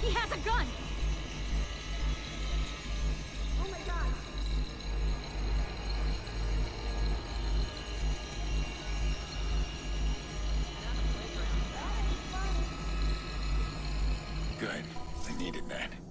He has a gun! Oh my god! Good. I needed that.